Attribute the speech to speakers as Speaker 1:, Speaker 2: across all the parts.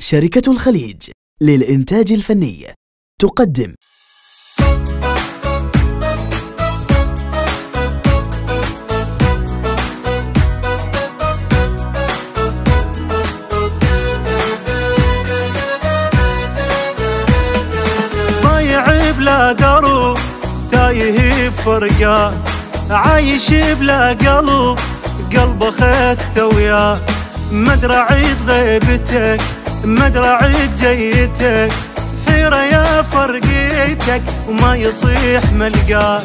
Speaker 1: شركة الخليج للإنتاج الفني. تقدم.
Speaker 2: ضايع بلا درب تايه بفرقة. عايش بلا قلب قلبه خذته وياه مدرى عيد غيبتك. مدرى عيد جيتك حيرة يا فرقيتك وما يصيح ملقاك.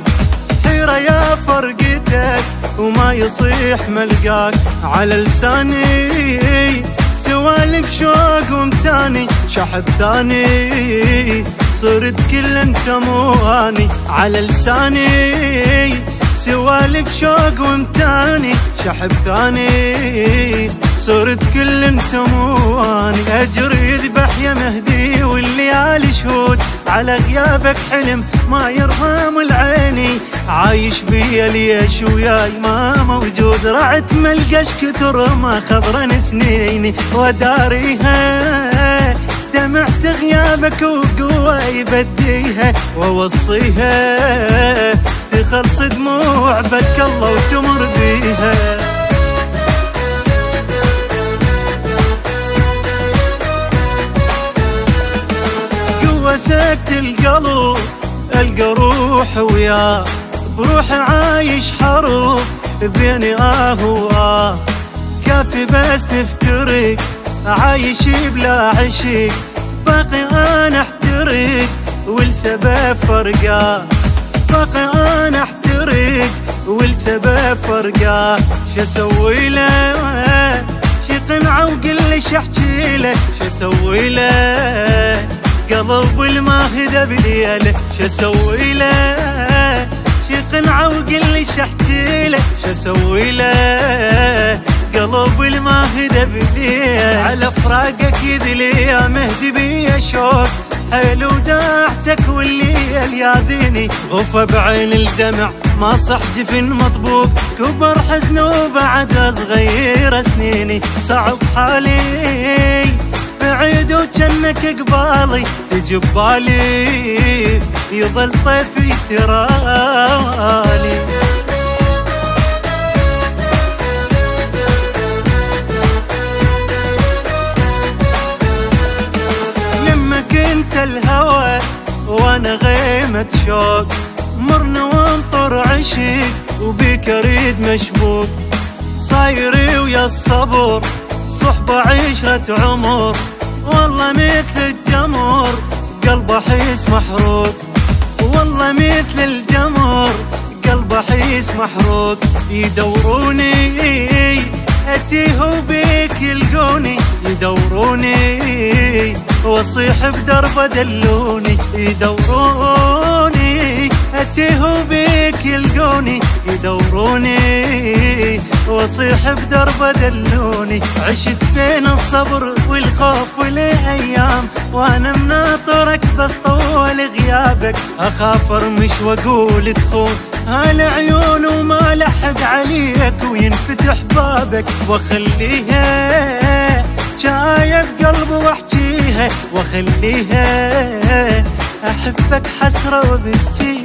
Speaker 2: حيرة يا فرقتك وما يصيح ملقاك. على لساني سوالف شوق ومتاني شحب ثاني صرت كل انت مواني على لساني سوالف شوق ومتاني شحب ثاني صرت كل انت مواني. أجر يذبح يا مهدي والليالي شهود. على غيابك حلم ما يرحم العيني عايش بيا ليش وياي ما موجود زرعت ملقاش كثر ما خضرن سنيني. وداريها دمعت غيابك وقوة يبديها. ووصيها تخلص دموع بك الله وتمر بيها. قوة سكت القلب ألقى روح وياه بروح عايش حروب بيني آه واه كافي بس تفترق عايش بلا عشق باقي أنا أحترق والسبب فرقة. باقي أنا أحترق والسبب فرقة. شو أسوي له؟ شي قنعة وقل لي أحكي له. شو أسوي له؟ قلب الماهده بليله شو أسوي له؟ شي قنعه وقل لي أحكي له؟ شو أسوي له؟ قلب الماهده بليله على فراقك يدلي يا مهدي بيا شوق. حلو داعتك والليل ياذيني غفى بعين الدمع ما صح جفن مطبوق كبر حزن وبعد صغير سنيني. صعب حالي. بعيد وجنك قبالي تجي ببالي يظل طيفي ترالي لما كنت الهوى وأنا غيمة شوق مرنا وانطر عشق وبيك أريد مشبوك صايري ويا الصبر صحبة عشرة عمر والله مثل الجمر قلبه حيس محروق. والله مثل الجمر قلبه حيس محروق. يدوروني اتيه بيك يلقوني. يدوروني وأصيح بدرب دلوني. يدوروني اتيه بيك يلقوني. يدوروني واصيح بدرب دلوني. عشت بين الصبر والخوف والأيام وأنا مناطرك بس طول غيابك. اخاف ارمش وأقول تخون هالعيون وما لحق عليك وينفتح بابك. وأخليها شايب قلبي وأحكيها وأخليها أحبك حسرة وبتجيها.